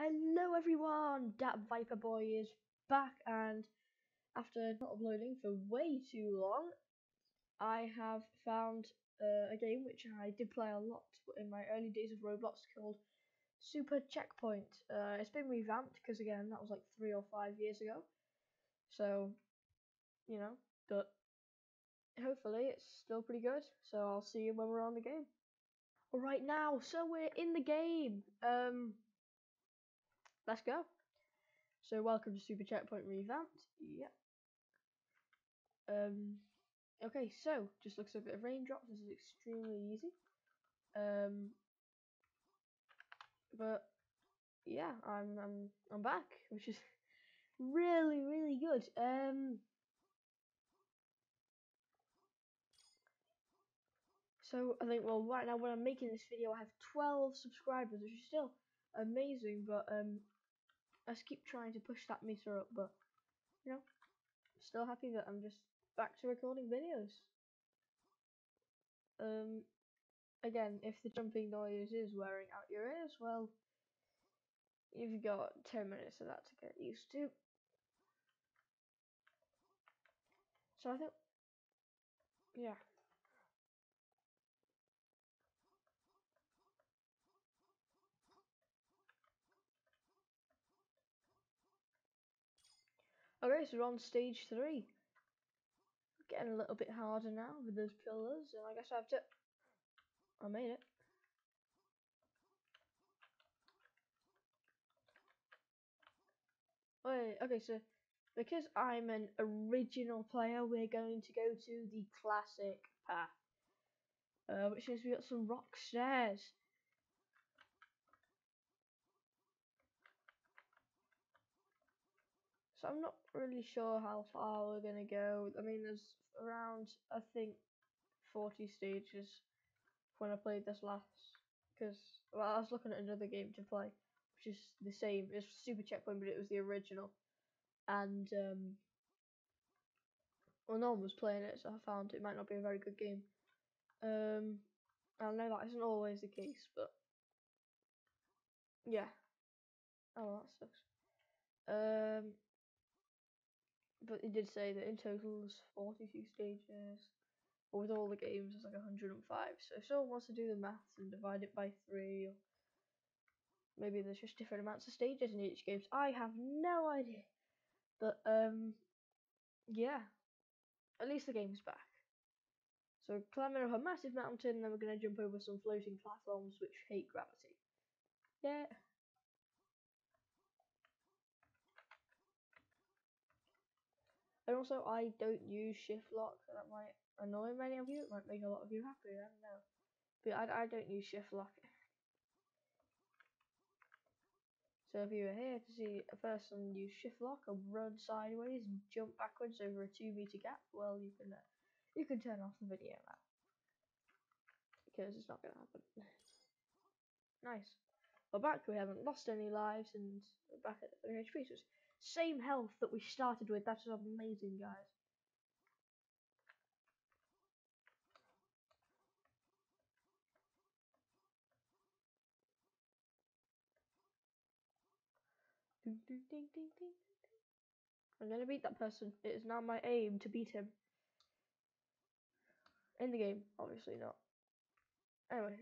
Hello everyone, Dat Viper Boy is back and after not uploading for way too long, I have found uh, a game which I did play a lot in my early days of Roblox called Super Checkpoint. Uh, it's been revamped because again that was like three or five years ago, so you know, but hopefully it's still pretty good. So I'll see you when we're on the game. Alright now, so we're in the game. Um let's go. So welcome to Super Checkpoint Revamped. Yeah. Um okay, so just looks like a bit of raindrops. This is extremely easy. Um but yeah, I'm I'm I'm back, which is really, really good. Um So I think well right now when I'm making this video I have 12 subscribers which is still amazing but um I just keep trying to push that meter up but you know still happy that I'm just back to recording videos. Um again if the jumping noise is wearing out your ears well you've got 10 minutes of that to get used to. So I think yeah Okay, so we're on stage three. Getting a little bit harder now with those pillars, and I guess I have to. I made it. Wait, okay, so because I'm an original player, we're going to go to the classic path, uh, which means we got some rock stairs. So I'm not really sure how far we're gonna go. I mean, there's around I think 40 stages when I played this last. Because well, I was looking at another game to play, which is the same. It's Super Checkpoint, but it was the original. And um, well, no one was playing it, so I found it might not be a very good game. Um, I know that isn't always the case, but yeah. Oh, that sucks. Um, but it did say that in total there's 42 stages. But with all the games, it's like 105. So if someone wants to do the maths and divide it by three, or maybe there's just different amounts of stages in each game. I have no idea. But um, yeah, at least the game's back. So climbing up a massive mountain, then we're gonna jump over some floating platforms which hate gravity. Yeah. And also, I don't use shift lock. That might annoy many of you. It might make a lot of you happy. I don't know. But I, I don't use shift lock. So if you were here to see a person use shift lock and run sideways and jump backwards over a two meter gap, well, you can uh, you can turn off the video now because it's not gonna happen. nice. We're back. We haven't lost any lives and we're back at 3 HP. So same health that we started with. That's amazing, guys. I'm gonna beat that person. It is now my aim to beat him. In the game, obviously not. Anyway.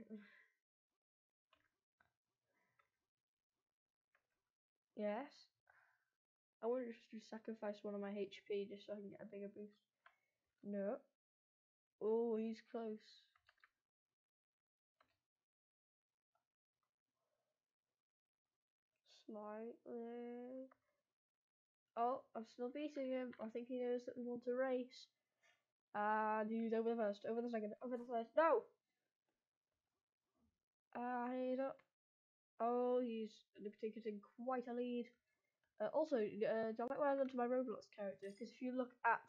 Yes. I want to sacrifice one of my HP just so I can get a bigger boost. No. Oh, he's close. Slightly. Oh, I'm still beating him. I think he knows that we want to race. And he's over the first, over the second, over the third. No! Ah, uh, he's up. Oh, he's taking quite a lead. Uh, also, uh, I might want to go to my Roblox character because if you look at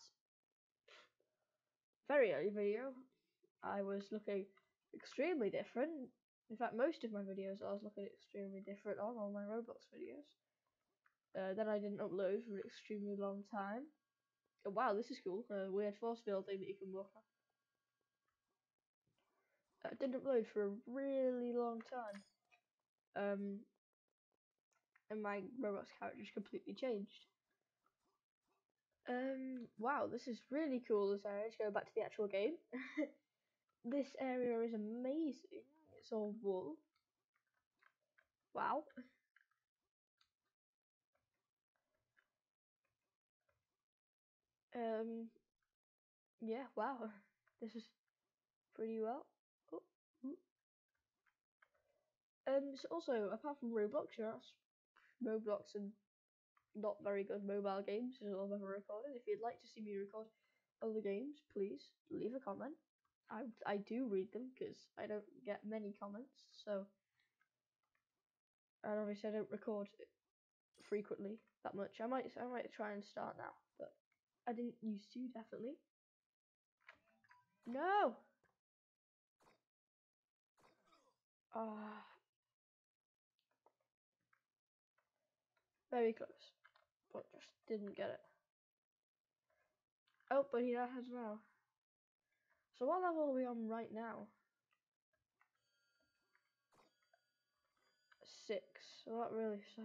very early video, I was looking extremely different. In fact, most of my videos I was looking extremely different on all my Roblox videos. Uh, then I didn't upload for an extremely long time. Oh, wow, this is cool. A weird force field thing that you can walk on. I didn't upload for a really long time. Um, and my Roblox character just completely changed. Um, wow, this is really cool. Area. Let's go back to the actual game. this area is amazing. It's all wool. Wow. Um, yeah, wow. This is pretty well. Oh. Um, so also, apart from Roblox, you know, Roblox and not very good mobile games is all I've ever recorded. If you'd like to see me record other games, please leave a comment. I I do read them because I don't get many comments, so and obviously I don't record frequently that much. I might I might try and start now, but I didn't used to definitely. No. Ah. Very close, but just didn't get it. Oh, but he has now. So what level are we on right now? Six. Not really so.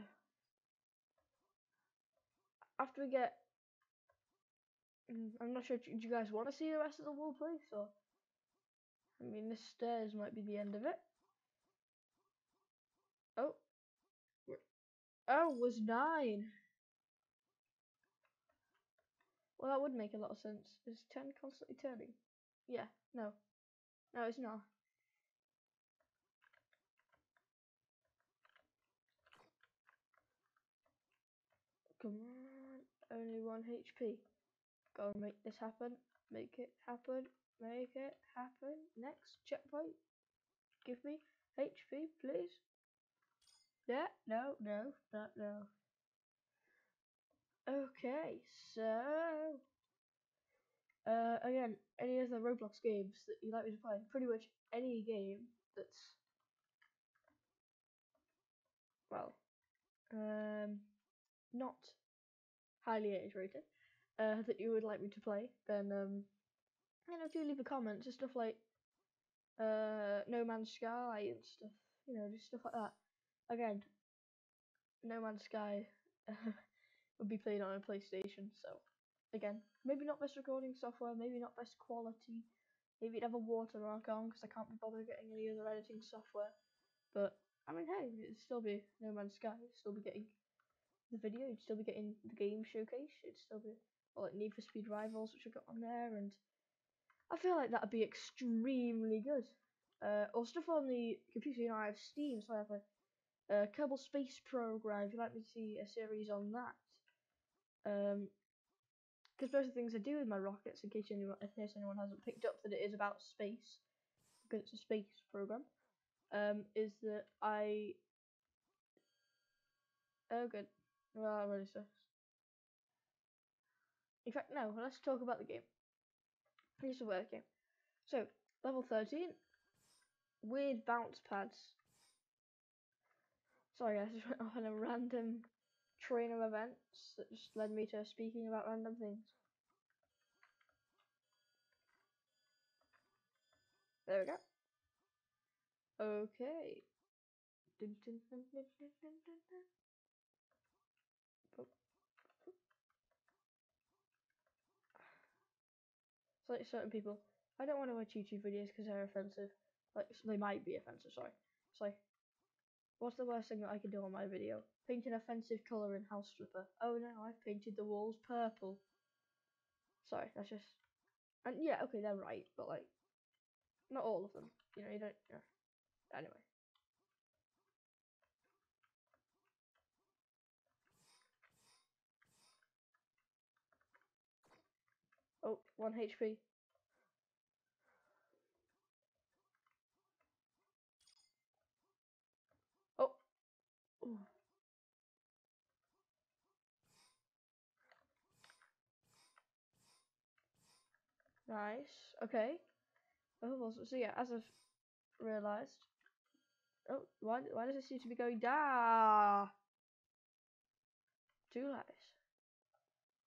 After we get, mm, I'm not sure. Do you guys want to see the rest of the wall place or? I mean, the stairs might be the end of it. Oh. Oh, it was nine. Well, that would make a lot of sense. Is 10 constantly turning? Yeah, no. No, it's not. Come on, only one HP. Go and make this happen. Make it happen. Make it happen. Next checkpoint. Give me HP, please. Yeah, no, no, not no. Okay, so uh, again, any of the Roblox games that you'd like me to play, pretty much any game that's well, um, not highly age rated, uh, that you would like me to play, then um, you know, do leave a comment. Just stuff like uh, No Man's Sky and stuff, you know, just stuff like that. Again, No Man's Sky would be played on a PlayStation, so again, maybe not best recording software, maybe not best quality, maybe it'd have a watermark on because I can't be bothered getting any other editing software. But I mean, hey, it'd still be No Man's Sky, it'd still be getting the video, you'd still be getting the game showcase, it'd still be well, like Need for Speed Rivals, which I got on there, and I feel like that'd be extremely good. Uh, or stuff on the computer, you know, I have Steam, so I have a uh, Kerbal Space Program. If you'd like me to see a series on that, um, because most of the things I do with my rockets, in case anyone, in case anyone hasn't picked up that it is about space, because it's a space program, um, is that I. Oh, good. Well, I'm ready, so. In fact, no. Let's talk about the game. Here's the word game. So, level 13, weird bounce pads. Sorry, guys, I just went off on a random train of events that just led me to speaking about random things. There we go. Okay. Dun, dun, dun, it's like certain people, I don't want to watch YouTube videos because they're offensive. Like, they might be offensive, sorry. It's like, What's the worst thing that I can do on my video? Paint an offensive colour in House Flipper. Oh no, I've painted the walls purple. Sorry, that's just... And yeah, okay, they're right, but like, not all of them. You know, you don't... Yeah. Anyway. Oh, one HP. Ooh. Nice. Okay. Oh, so yeah, as I've realised. Oh, why, why does it seem to be going down? Two lives.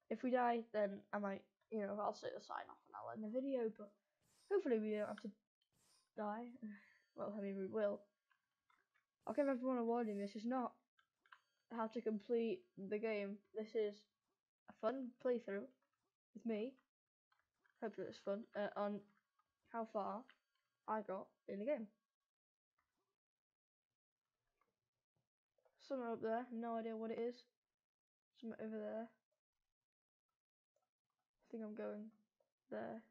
If we die, then I might, you know, I'll say the sign off and I'll end the video, but hopefully we don't have to die. well, I mean, we will. I'll give everyone a warning, this is not how to complete the game. This is a fun playthrough with me. Hopefully it's fun. Uh, on how far I got in the game. Somewhere up there, no idea what it is. Somewhere over there. I think I'm going there.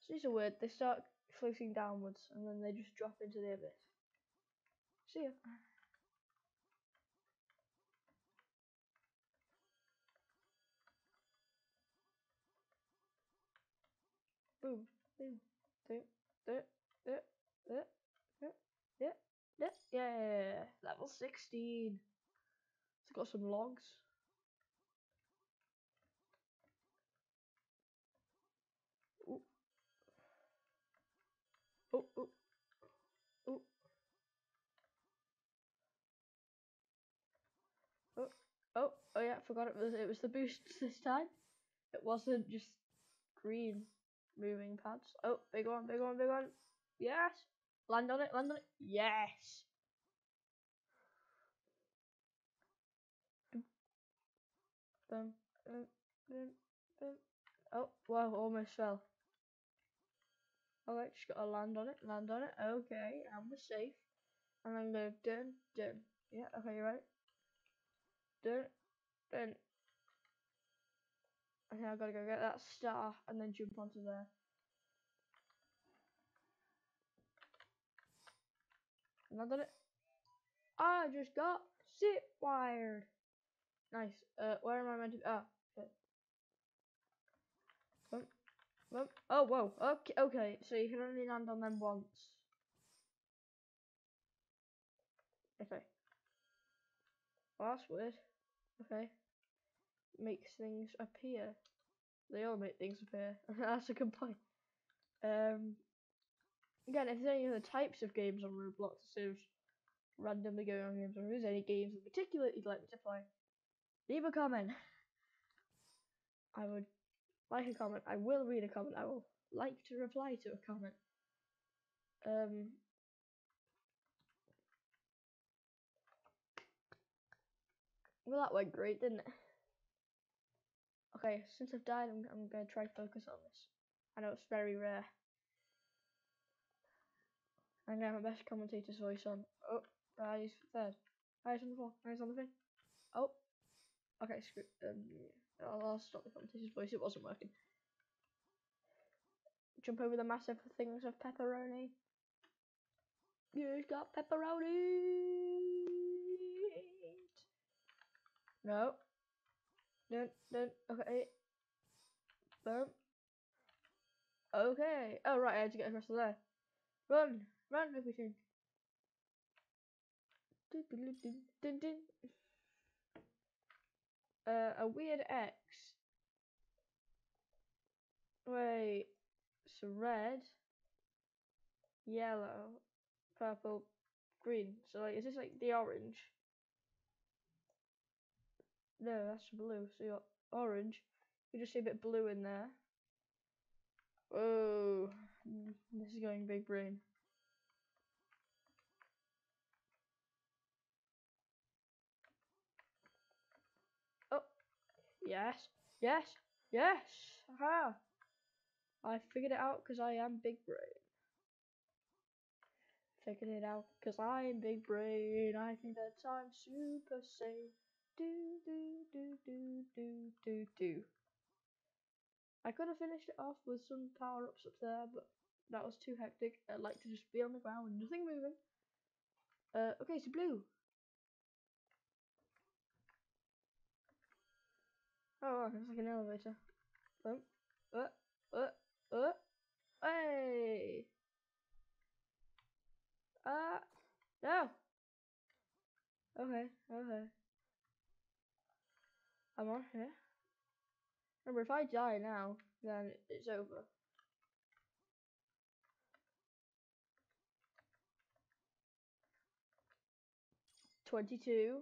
So these are weird. They start floating downwards and then they just drop into the abyss. See ya. Boom, boom, do, do, do, do, do, yeah, yeah, yeah, level 16. It's got some logs. Ooh. Oh, oh, oh. Oh, oh, oh yeah, forgot it was it was the boosts this time. It wasn't just green moving pads. Oh, big one, big one, big one. Yes. Land on it, land on it. Yes. Boom, boom, boom, boom. Oh, wow, almost fell. Alright, just gotta land on it, land on it. Okay, and we're safe. And I'm gonna dun, dun. Yeah, okay, you're right. Dun, dun. Okay, I gotta go get that star and then jump onto there. Land on it. I just got zip wired. Nice. Uh, where am I meant to? Ah, okay. Bump, bump. Oh, whoa. Okay, okay. So you can only land on them once. Okay. Well, that's weird. Okay. Makes things appear. They all make things appear. that's a good point. Um. Again, if there's any other types of games on Roblox of randomly going on games, or if there's any games in particular you'd like me to play, leave a comment. I would like a comment. I will read a comment. I will like to reply to a comment. Um. Well, that went great, didn't it? Okay, since I've died, I'm, I'm gonna try focus on this. I know it's very rare. I'm gonna have my best commentator's voice on. Oh, rise third. Rise on the floor. Rise on the thing. Oh. Okay, screw. Um, I'll, I'll stop the commentator's voice. It wasn't working. Jump over the massive things of pepperoni. You got pepperoni. No. Dun, dun, okay. Boom. Okay. Oh, right, I had to get across to there. Run. Run, everything. Uh, a weird X. Wait. It's red, yellow, purple, green. So, like, is this like the orange? No, that's blue. So you're orange. You just see a bit blue in there. Oh, mm, this is going big brain. Oh, yes, yes, yes. Aha! I figured it out because I am big brain. Figured it out because I am big brain. I think that I'm super sane. Do do do do do do do. I could have finished it off with some power ups up there, but that was too hectic. I'd like to just be on the ground with nothing moving. Uh, okay, so blue. Oh, it's like an elevator. Boom. Uh, uh, uh. Hey. Uh, no. Okay. Okay. I'm on here. Remember, if I die now, then it's over. Twenty-two.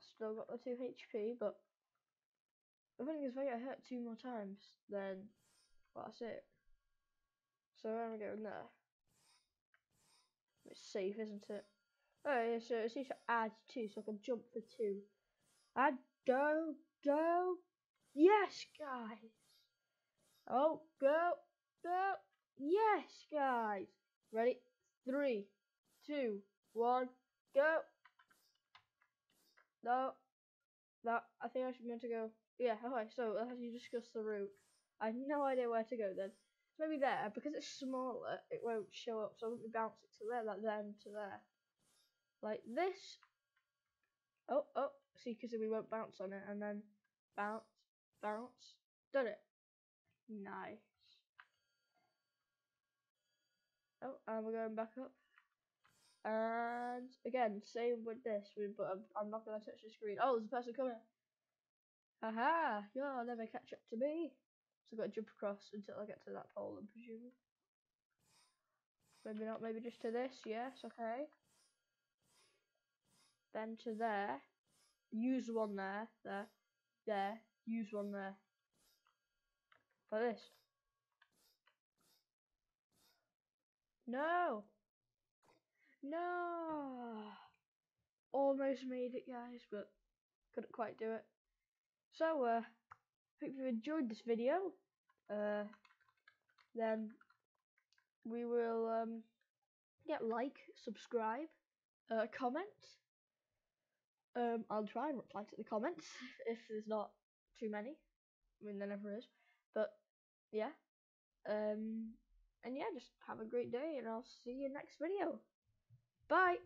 Still got the two HP, but thing is, if I get hurt two more times, then well, that's it. So I'm going there. It's safe, isn't it? Oh, yeah, so it seems to add two, so I can jump for two. And go, go. Yes, guys. Oh, go, go. Yes, guys. Ready? Three, two, one, go. No, no, I think I should meant to go. Yeah, okay, so as you discuss the route, I have no idea where to go then. Maybe there, because it's smaller, it won't show up, so I won't be bouncing to there, like then to there. Like this. Oh, oh, see, because we won't bounce on it, and then bounce, bounce. Done it. Nice. Oh, and we're going back up. And again, same with this, but I'm, I'm not going to touch the screen. Oh, there's a person coming. Haha, you'll never catch up to me. So I've got to jump across until I get to that pole, I'm presuming. Maybe not, maybe just to this, yes, okay. Then to there. Use one there, there, there, use one there. Like this. No! No! Almost made it, guys, but couldn't quite do it. So, uh, hope you enjoyed this video. Uh, then we will, um, yeah, like, subscribe, uh, comment. Um, I'll try and reply to the comments if there's not too many. I mean, there never is. But, yeah. Um, and yeah, just have a great day, and I'll see you next video. Bye!